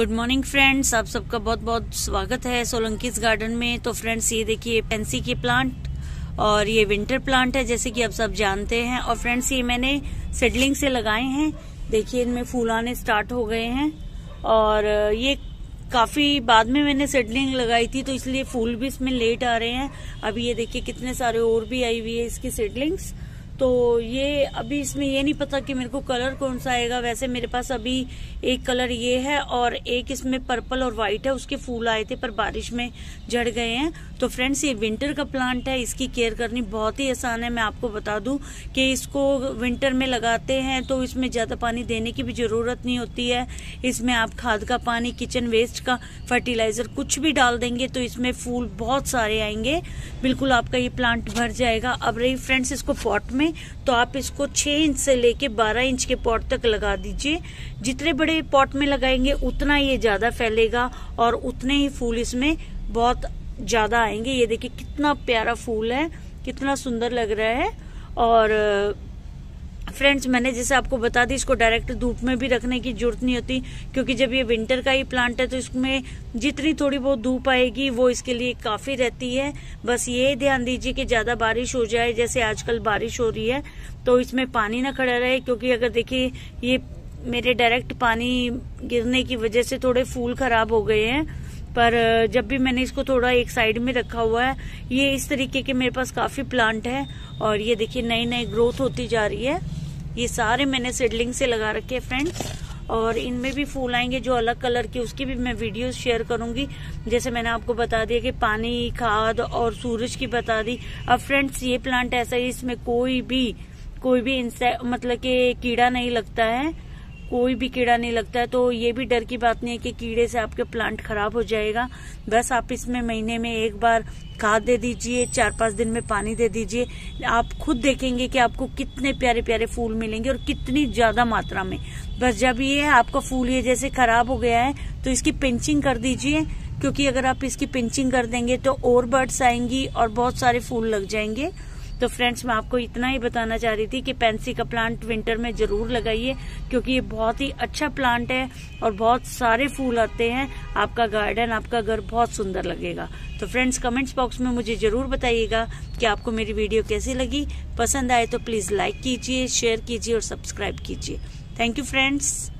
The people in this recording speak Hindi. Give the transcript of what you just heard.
गुड मॉर्निंग फ्रेंड्स आप सबका बहुत बहुत स्वागत है सोलंकीज गार्डन में। तो फ्रेंड्स ये देखिए पेंसी के प्लांट और ये विंटर प्लांट है, जैसे कि आप सब जानते हैं। और फ्रेंड्स ये मैंने सेडलिंग से लगाए हैं। देखिए, इनमें फूल आने स्टार्ट हो गए हैं। और ये काफ़ी बाद में मैंने सेडलिंग लगाई थी तो इसलिए फूल भी इसमें लेट आ रहे हैं। अभी ये देखिए, कितने सारे और भी आई हुई है इसकी सेडलिंग्स तो ये अभी इसमें ये नहीं पता कि मेरे को कलर कौन सा आएगा। वैसे मेरे पास अभी एक कलर ये है और एक इसमें पर्पल और व्हाइट है। उसके फूल आए थे, पर बारिश में झड़ गए हैं। तो फ्रेंड्स, ये विंटर का प्लांट है। इसकी केयर करनी बहुत ही आसान है। मैं आपको बता दूँ कि इसको विंटर में लगाते हैं तो इसमें ज़्यादा पानी देने की भी ज़रूरत नहीं होती है। इसमें आप खाद का पानी किचन वेस्ट का फर्टिलाइज़र कुछ भी डाल देंगे तो इसमें फूल बहुत सारे आएँगे। बिल्कुल आपका ये प्लांट भर जाएगा। अब रही फ्रेंड्स, इसको पॉट में तो आप इसको 6 इंच से लेके 12 इंच के पॉट तक लगा दीजिए। जितने बड़े पॉट में लगाएँगे, उतना ये ज़्यादा फैलेगा और उतने ही फूल इसमें बहुत ज़्यादा आएँगे। ये देखिए कितना प्यारा फूल है, कितना सुंदर लग रहा है। और फ्रेंड्स मैंने जैसे आपको बता दी, इसको डायरेक्ट धूप में भी रखने की ज़रूरत नहीं होती, क्योंकि जब ये विंटर का ही प्लांट है तो इसमें जितनी थोड़ी बहुत धूप आएगी, वो इसके लिए काफ़ी रहती है। बस ये ध्यान दीजिए कि ज़्यादा बारिश हो जाए, जैसे आजकल बारिश हो रही है तो इसमें पानी ना खड़ा रहे, क्योंकि अगर देखिए, ये मेरे डायरेक्ट पानी गिरने की वजह से थोड़े फूल खराब हो गए हैं, पर जब भी मैंने इसको थोड़ा एक साइड में रखा हुआ है, ये इस तरीके के मेरे पास काफ़ी प्लांट है, और ये देखिए नई नई ग्रोथ होती जा रही है। ये सारे मैंने सिडलिंग से लगा रखे हैं फ्रेंड्स और इनमें भी फूल आएँगे जो अलग कलर के, उसकी भी मैं वीडियोस शेयर करूँगी. जैसे मैंने आपको बता दिया कि पानी, खाद और सूरज की बता दी. अब फ्रेंड्स ये प्लांट ऐसा है, इसमें कोई भी कोई भी इंसे मतलब कि कीड़ा नहीं लगता है. कोई भी कीड़ा नहीं लगता है तो ये भी डर की बात नहीं है कि कीड़े से आपके प्लांट खराब हो जाएगा। बस आप इसमें महीने में एक बार खाद दे दीजिए, चार पाँच दिन में पानी दे दीजिए। आप खुद देखेंगे कि आपको कितने प्यारे प्यारे फूल मिलेंगे और कितनी ज़्यादा मात्रा में। बस जब ये आपका फूल ये जैसे खराब हो गया है तो इसकी पिंचिंग कर दीजिए, क्योंकि अगर आप इसकी पिंचिंग कर देंगे तो और बर्ड्स आएँगी और बहुत सारे फूल लग जाएँगे। तो फ्रेंड्स मैं आपको इतना ही बताना चाह रही थी कि पेंसी का प्लांट विंटर में ज़रूर लगाइए, क्योंकि ये बहुत ही अच्छा प्लांट है और बहुत सारे फूल आते हैं। आपका गार्डन आपका घर बहुत सुंदर लगेगा। तो फ्रेंड्स कमेंट्स बॉक्स में मुझे ज़रूर बताइएगा कि आपको मेरी वीडियो कैसी लगी। पसंद आए तो प्लीज़ लाइक कीजिए शेयर कीजिए और सब्सक्राइब कीजिए। Thank you friends